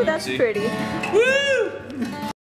Ooh, that's pretty. Woo!